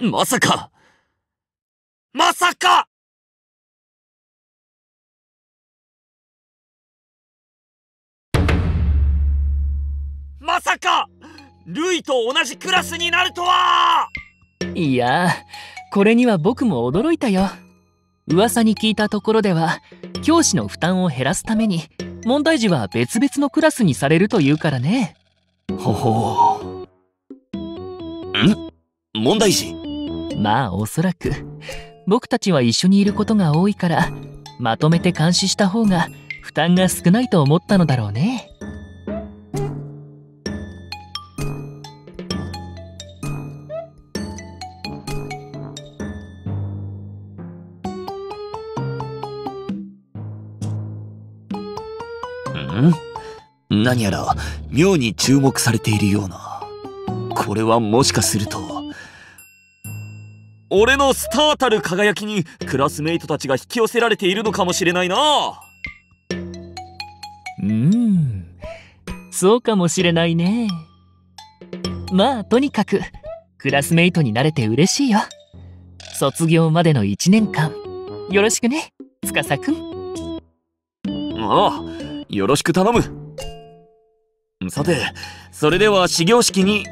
まさか。まさか！まさか！ルイと同じクラスになるとは！いやこれには僕も驚いたよ。噂に聞いたところでは教師の負担を減らすために問題児は別々のクラスにされるというからね。ほほん？問題児？まあおそらく。僕たちは一緒にいることが多いからまとめて監視した方が負担が少ないと思ったのだろうね。ん？何やら妙に注目されているような。これはもしかすると俺のスターたる輝きにクラスメイトたちが引き寄せられているのかもしれないな。うん。そうかもしれないね。まあとにかくクラスメイトになれて嬉しいよ。卒業までの1年間。よろしくね司くん。ああよろしく頼む。さてそれでは始業式に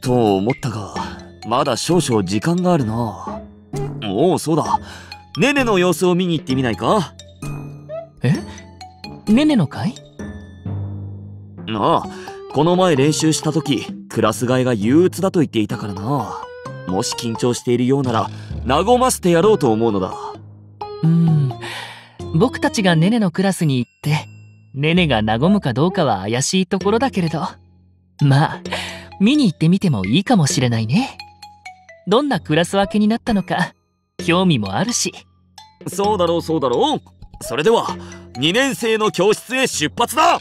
と思ったがまだ少々時間があるな。おおそうだ。ねねの様子を見に行ってみないか？え？ねねの会？ああこの前練習した時クラス替えが憂鬱だと言っていたからな。もし緊張しているようなら和ませてやろうと思うのだ。うん。僕たちがねねのクラスに行ってねねが和むかどうかは怪しいところだけれど。まあ見に行ってみてもいいかもしれないねどんなクラス分けになったのか興味もあるし。そうだろうそうだろう。それでは2年生の教室へ出発だ。